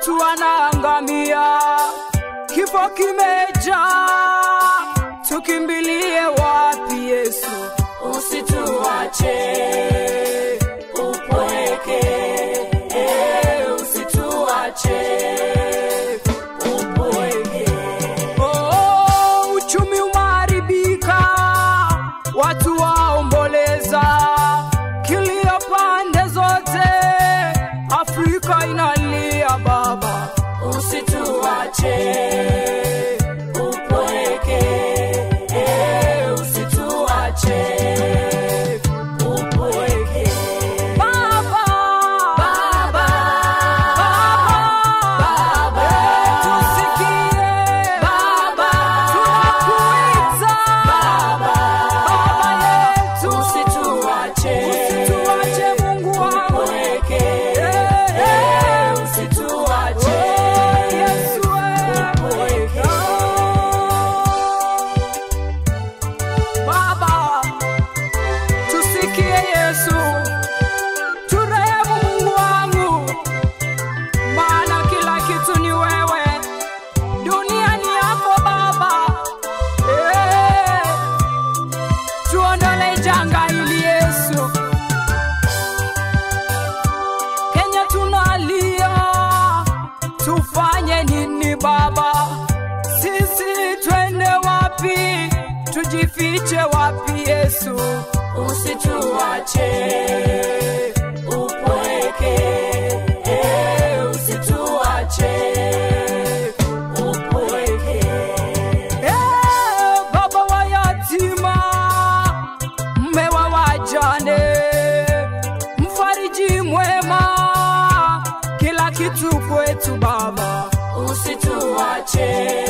watu wanaangamia, kifo kimejaa, tukimbilie wapi Yesu? Usituache. wewe nini baba? Sisi twende wapi? Tujifiche wapi Yesu? Usituache. noche.